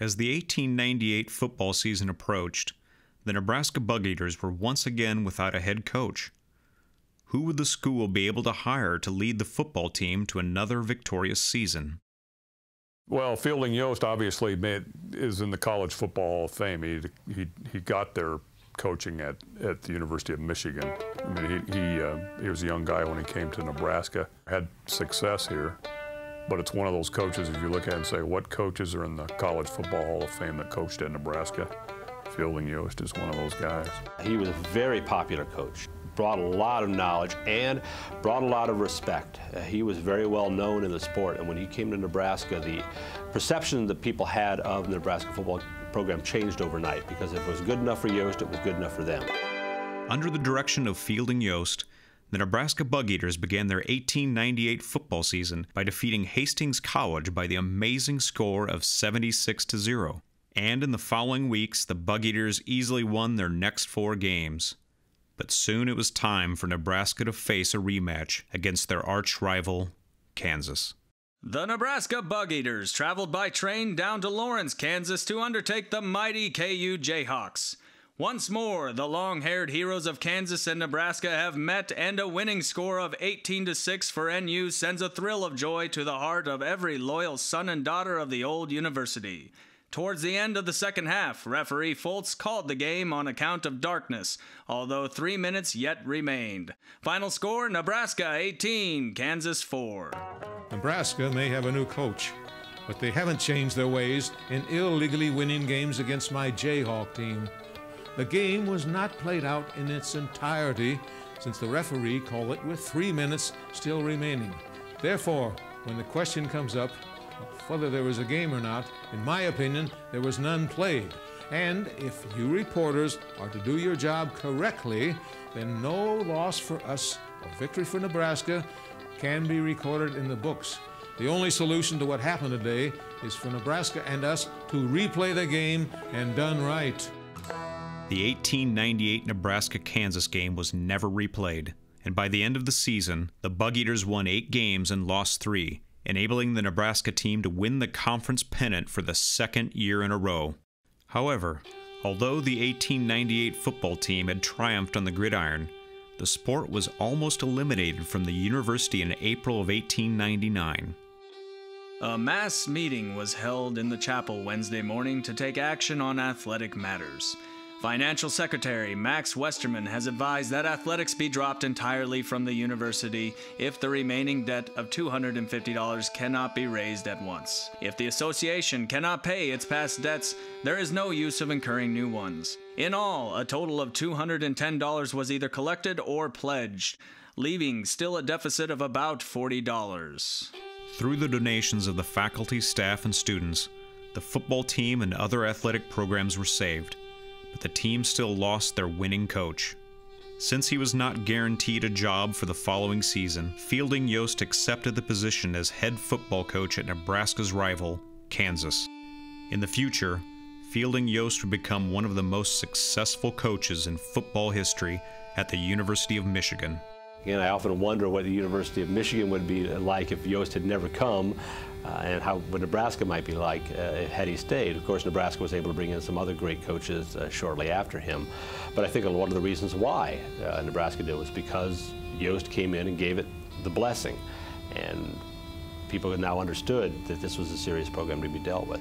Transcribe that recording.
As the 1898 football season approached, the Nebraska Bugeaters were once again without a head coach. Who would the school be able to hire to lead the football team to another victorious season? Well, Fielding Yost obviously made, is in the College Football Hall of Fame. He, he, he got there coaching at, at the University of Michigan. I mean, he, he, uh, he was a young guy when he came to Nebraska, had success here. But it's one of those coaches, if you look at it and say, what coaches are in the College Football Hall of Fame that coached at Nebraska? Fielding Yost is one of those guys. He was a very popular coach brought a lot of knowledge and brought a lot of respect. Uh, he was very well known in the sport, and when he came to Nebraska, the perception that people had of the Nebraska football program changed overnight because if it was good enough for Yost, it was good enough for them. Under the direction of Fielding Yost, the Nebraska Bugeaters began their 1898 football season by defeating Hastings College by the amazing score of 76 to 0. And in the following weeks, the Bugeaters easily won their next four games. But soon it was time for Nebraska to face a rematch against their arch rival, Kansas. The Nebraska Bugeaters traveled by train down to Lawrence, Kansas to undertake the mighty KU Jayhawks. Once more, the long-haired heroes of Kansas and Nebraska have met and a winning score of 18 to 6 for NU sends a thrill of joy to the heart of every loyal son and daughter of the old university. Towards the end of the second half, referee Foltz called the game on account of darkness, although three minutes yet remained. Final score Nebraska 18, Kansas 4. Nebraska may have a new coach, but they haven't changed their ways in illegally winning games against my Jayhawk team. The game was not played out in its entirety since the referee called it with three minutes still remaining. Therefore, when the question comes up, whether there was a game or not, in my opinion, there was none played. And if you reporters are to do your job correctly, then no loss for us or victory for Nebraska can be recorded in the books. The only solution to what happened today is for Nebraska and us to replay the game and done right. The 1898 Nebraska Kansas game was never replayed, and by the end of the season, the Bugeaters won eight games and lost three, enabling the Nebraska team to win the conference pennant for the second year in a row. However, although the 1898 football team had triumphed on the gridiron, the sport was almost eliminated from the university in April of 1899. A mass meeting was held in the chapel Wednesday morning to take action on athletic matters. Financial Secretary Max Westerman has advised that athletics be dropped entirely from the university if the remaining debt of $250 cannot be raised at once. If the association cannot pay its past debts, there is no use of incurring new ones. In all, a total of $210 was either collected or pledged, leaving still a deficit of about $40. Through the donations of the faculty, staff, and students, the football team and other athletic programs were saved but the team still lost their winning coach. Since he was not guaranteed a job for the following season, Fielding Yost accepted the position as head football coach at Nebraska's rival, Kansas. In the future, Fielding Yost would become one of the most successful coaches in football history at the University of Michigan. Again, I often wonder what the University of Michigan would be like if Yost had never come uh, and how what Nebraska might be like uh, had he stayed. Of course, Nebraska was able to bring in some other great coaches uh, shortly after him. But I think one of the reasons why uh, Nebraska did was because Yost came in and gave it the blessing. And people now understood that this was a serious program to be dealt with.